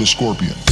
the Scorpion.